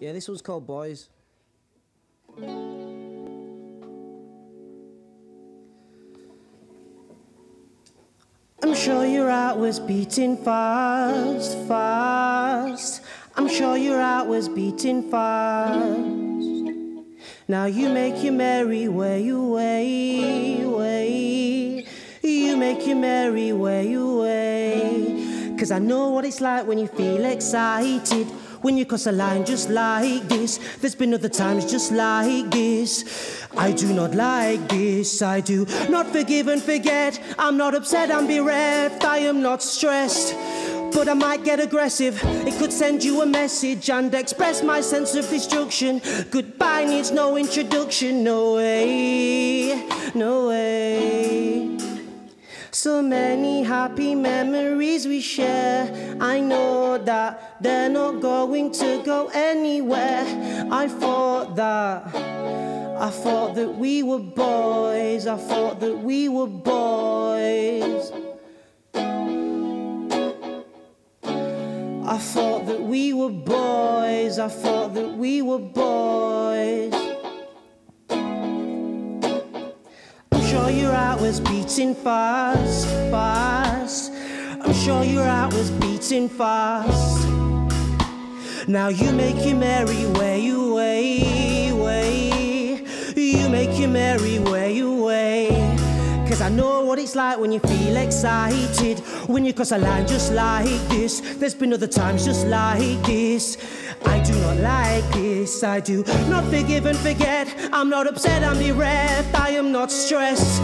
Yeah, this one's called Boys. I'm sure your heart was beating fast, fast. I'm sure your heart was beating fast. Now you make you merry where you way, way. You make you merry where you way. Cause I know what it's like when you feel excited. When you cross a line just like this, there's been other times just like this. I do not like this, I do not forgive and forget. I'm not upset, I'm bereft, I am not stressed. But I might get aggressive. It could send you a message and express my sense of destruction. Goodbye needs no introduction, no way, no way. So many happy memories we share. I know that they're not going to go anywhere. I thought that, I thought that we were boys. I thought that we were boys. I thought that we were boys. I thought that we were boys. Was beating fast, fast. I'm sure your heart was beating fast. Now you make you merry where you way, way. You make you merry where you way. Cause I know what it's like when you feel excited. When you cross a line just like this. There's been other times just like this. I do not like this, I do not forgive and forget. I'm not upset, I'm bereft, I am not stressed.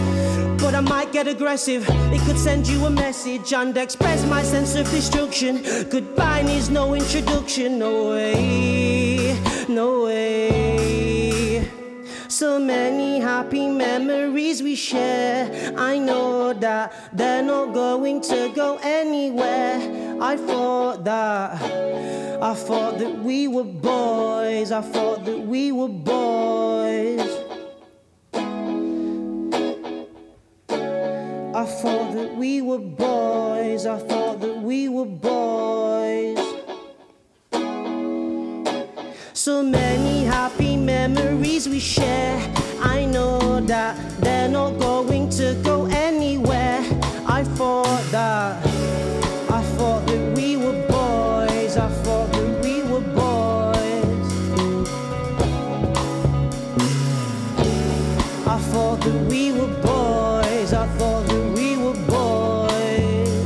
But I might get aggressive. It could send you a message and express my sense of destruction. Goodbye needs no introduction, no way, no way. So many happy memories we share. I know that they're not going to go anywhere. I thought that, I thought that we were boys. I thought that we were boys. I thought that we were boys. I thought that we were boys. So many happy memories we share. I thought that we were boys. I thought that we were boys. I thought that we were boys.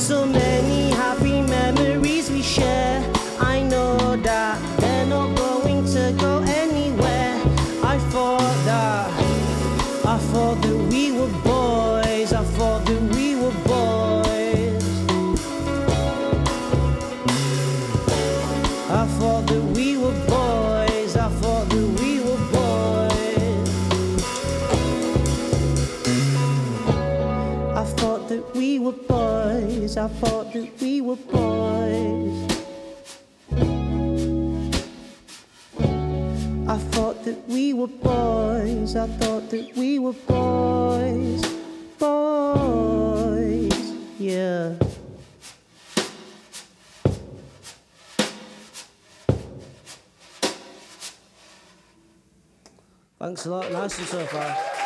So many happy memories we share. I know that they're not going to go anywhere. I thought that, I thought that we were were boys. I thought that we were boys. I thought that we were boys. I thought that we were boys. Boys. Yeah. Thanks a lot. Nice one Sofar.